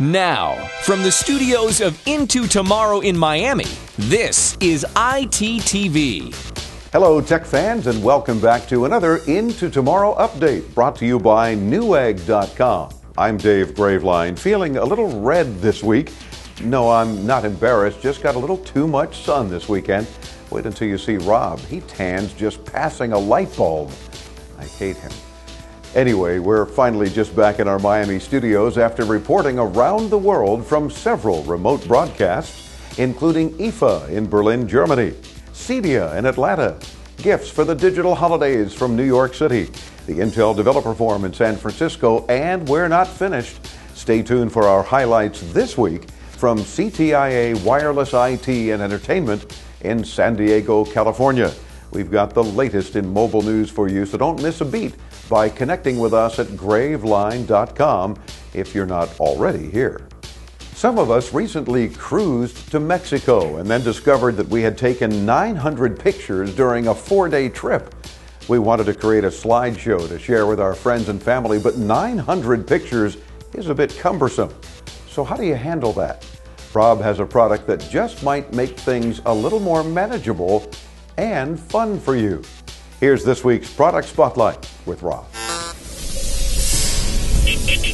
Now, from the studios of Into Tomorrow in Miami, this is ITTV. Hello, tech fans, and welcome back to another Into Tomorrow update brought to you by Newegg.com. I'm Dave Graveline, feeling a little red this week. No, I'm not embarrassed, just got a little too much sun this weekend. Wait until you see Rob. He tans just passing a light bulb. I hate him. Anyway, we're finally just back in our Miami studios after reporting around the world from several remote broadcasts, including IFA in Berlin, Germany, CEDIA in Atlanta, gifts for the digital holidays from New York City, the Intel Developer Forum in San Francisco, and we're not finished. Stay tuned for our highlights this week from CTIA Wireless IT and Entertainment in San Diego, California. We've got the latest in mobile news for you, so don't miss a beat by connecting with us at graveline.com if you're not already here. Some of us recently cruised to Mexico and then discovered that we had taken 900 pictures during a four day trip. We wanted to create a slideshow to share with our friends and family, but 900 pictures is a bit cumbersome. So, how do you handle that? Rob has a product that just might make things a little more manageable and fun for you. Here's this week's Product Spotlight with Rob.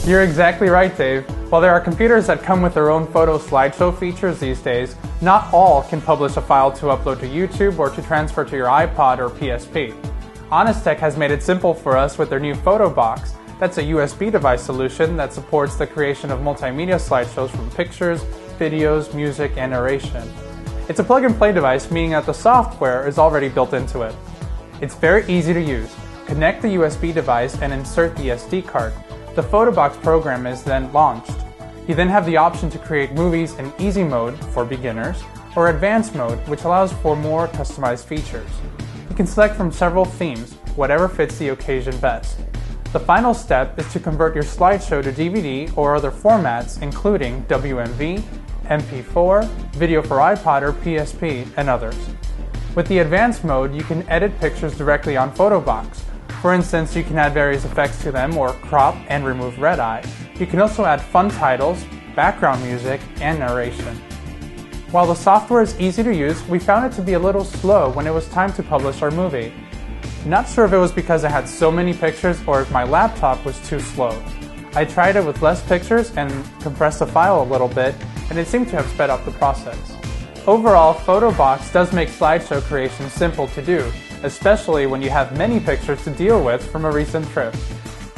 You're exactly right, Dave. While there are computers that come with their own photo slideshow features these days, not all can publish a file to upload to YouTube or to transfer to your iPod or PSP. Honestech has made it simple for us with their new Fotobox. That's a USB device solution that supports the creation of multimedia slideshows from pictures, videos, music, and narration. It's a plug and play device, meaning that the software is already built into it. It's very easy to use. Connect the USB device and insert the SD card. The Fotobox program is then launched. You then have the option to create movies in easy mode for beginners or advanced mode, which allows for more customized features. You can select from several themes, whatever fits the occasion best. The final step is to convert your slideshow to DVD or other formats, including WMV, MP4, video for iPod or PSP, and others. With the advanced mode, you can edit pictures directly on Fotobox. For instance, you can add various effects to them or crop and remove red eye. You can also add fun titles, background music, and narration. While the software is easy to use, we found it to be a little slow when it was time to publish our movie. Not sure if it was because I had so many pictures or if my laptop was too slow. I tried it with less pictures and compressed the file a little bit, and it seemed to have sped up the process. Overall, Fotobox does make slideshow creation simple to do, especially when you have many pictures to deal with from a recent trip.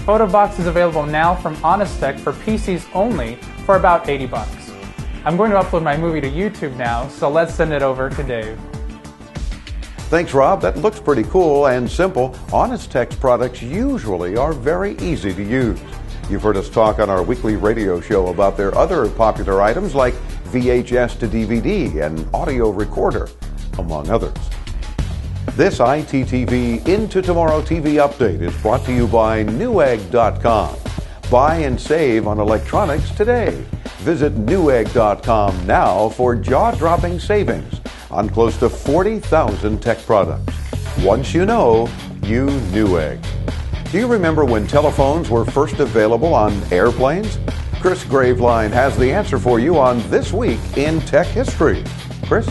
Fotobox is available now from Honestech for PCs only for about 80 bucks. I'm going to upload my movie to YouTube now, so let's send it over to Dave. Thanks, Rob. That looks pretty cool and simple. Honestech's products usually are very easy to use. You've heard us talk on our weekly radio show about their other popular items like VHS to DVD and audio recorder, among others. This ITTV Into Tomorrow TV update is brought to you by Newegg.com. Buy and save on electronics today. Visit Newegg.com now for jaw dropping savings on close to 40,000 tech products. Once you know, you Newegg. Do you remember when telephones were first available on airplanes? Chris Graveline has the answer for you on This Week in Tech History. Chris?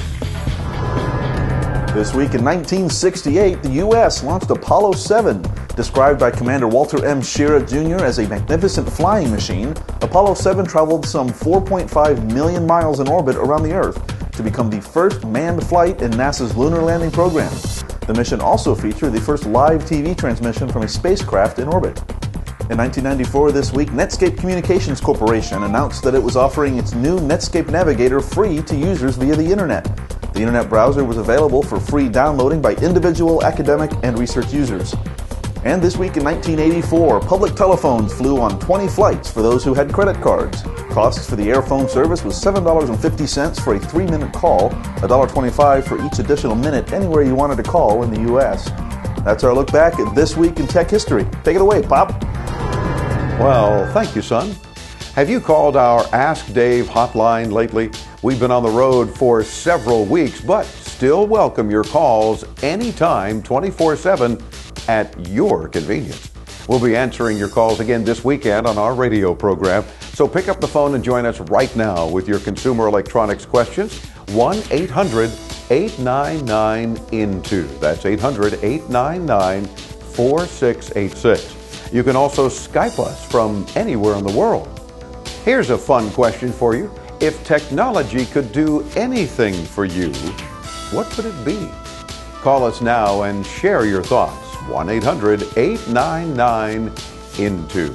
This week in 1968, the U.S. launched Apollo 7. Described by Commander Walter M. Schirra Jr. as a magnificent flying machine, Apollo 7 traveled some 4.5 million miles in orbit around the Earth to become the first manned flight in NASA's lunar landing program. The mission also featured the first live TV transmission from a spacecraft in orbit. In 1994, this week, Netscape Communications Corporation announced that it was offering its new Netscape Navigator free to users via the Internet. The Internet browser was available for free downloading by individual, academic, and research users. And this week in 1984, public telephones flew on 20 flights for those who had credit cards. Costs for the Airfone service was $7.50 for a three minute call, $1.25 for each additional minute anywhere you wanted to call in the U.S. That's our look back at This Week in Tech History. Take it away, Pop. Well, thank you, son. Have you called our Ask Dave hotline lately? We've been on the road for several weeks, but still welcome your calls anytime, 24 7 at your convenience. We'll be answering your calls again this weekend on our radio program. So pick up the phone and join us right now with your consumer electronics questions. 1 800 899 INTO. That's 800 899 4686. You can also Skype us from anywhere in the world. Here's a fun question for you. If technology could do anything for you, what would it be? Call us now and share your thoughts. 1 800 899 INTO.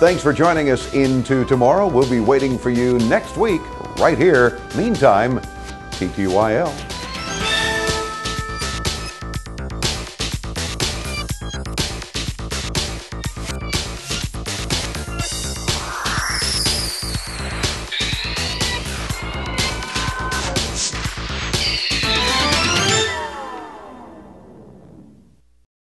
Thanks for joining us into tomorrow. We'll be waiting for you next week, right here. Meantime, TTYL.